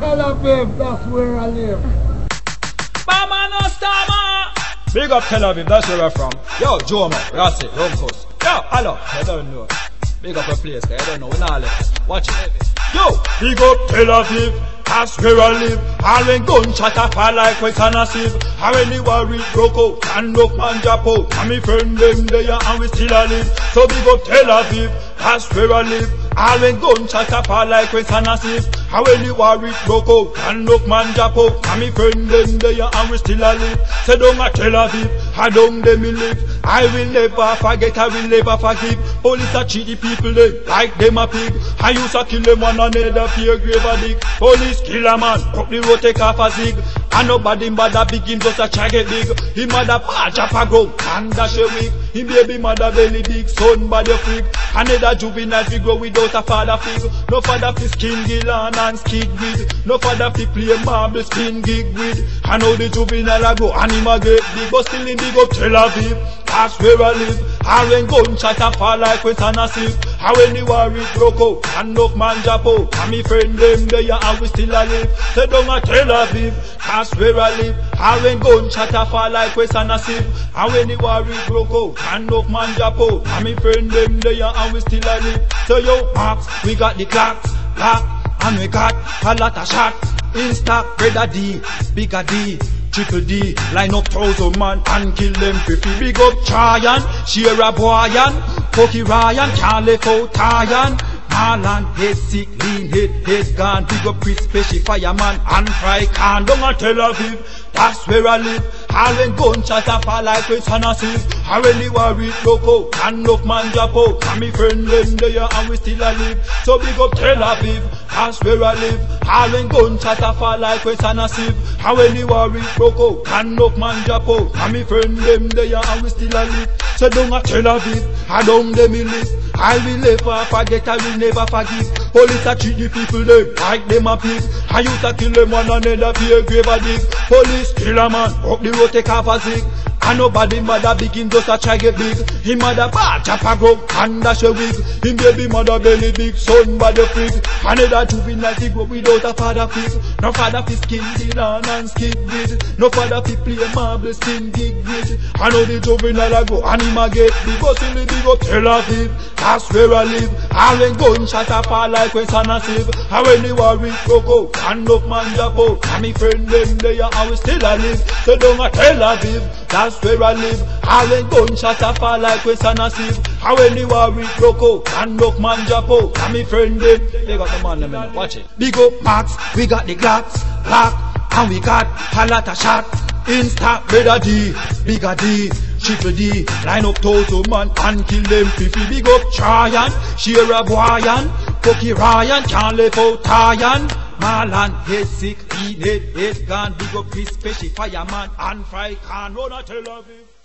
Tel Aviv, that's where I live. Bamma Nu Stamma. Big up Tel Aviv, that's where I'm from. Yo, Jomo, Rossi, Runcos. Yo, hello, I don't know. Big up a place, I don't know, we not left. Watch it. Yo, big up Tel Aviv. That's where I live. All when gunshot a fall like we can sieve. How when the war it broke out, and look man drop out. And me friend them there and we still a live. So big up Tel Aviv. That's where I live. All when gunshot a fall like we can sieve. How war it broke out, and look man drop out. And me friend them there and we still a live. Say don't a Tel Aviv. I don't them me live. I will never forget, I will never forgive. Police a cheat the people they like them a pig. I used to kill them one another fear grave a dig. Police kill a man, up the road take off a zig. And nobody mother big him just a try get big. Him mother patch up a ground and dash a wig. Him baby mother belly big, son body freak. Another juvenile fi grow without a father fig. No father fi skin gillan and skid with. No father fi play marble skin gig with. I know the juvenile a go and him a get big, but still him big up Tel Aviv. That's where I live. And when gunshot a fall like we turn a sieve. And when the war it broke out, and enough man drop out. And me friend them there and we still a live. Say down a Tel Aviv, that's where I live. And when gunshot a fall like we turn a sieve. And when the war it broke out, and enough man out. And me friend them there and we still a live. So yo, Max, we got the glocks, lock, and we got a lot of shots. In stock, brother D, bigger D. Triple D, line up thousand man and kill them fifty. Big up Tryan, Shira Boyan, Pokey Ryan, can't let out Tyan. Marlon, head sick, lean head, head gone. Big up Chris Pesci, fireman, and fry can. Down a Tel Aviv, that's where I live. All when gunshot a fall like we son a sieve. And when the war it broke out, and enough man drop out. And me friend them there and we still a live. So big up Tel Aviv, that's where I live. All when gunshot a fall like we son a sieve. And when the war it broke out, and enough man drop out. And me friend them there and we still a live. So down a Tel Aviv, I down them me live. I will never forget, I will never forgive. Police a treat the people them like them a pig. I used to kill them one another fear grave a dig. Police kill a man, up the road take off a zig. And nobody mother begin just a try get big. Him mother patch up a grow and dash a wig. Him baby mother belly big, son body freak. Another juvenile he grow without a father pig. No father fi skin down and skid with. No father fi play marble skin gig with. I know the juvenile a go and him a get big. But still the big up Tel Aviv. That's where I live. And when gunshot a fall like we son a sieve. And when the war it broke out, and enough man drop out. And me friend them there and we still a live. So down a Tel Aviv. That's where I live. And when gunshot a fall like we son a sieve. And when the war it broke out, and enough man drop out. And me friend them, they got the man them in. Watch it. Big up Max, we got the glocks, lock, and we got a lot of shots. In stock, better D, bigger D, triple D, line up thousand man and kill them fifty. Big up Tryan, Shira Boyan, Pokey Ryan, can't let out Tyan. Lean head, head gone. Big up Chris Pesci, fireman, and fry can run a Tel Aviv.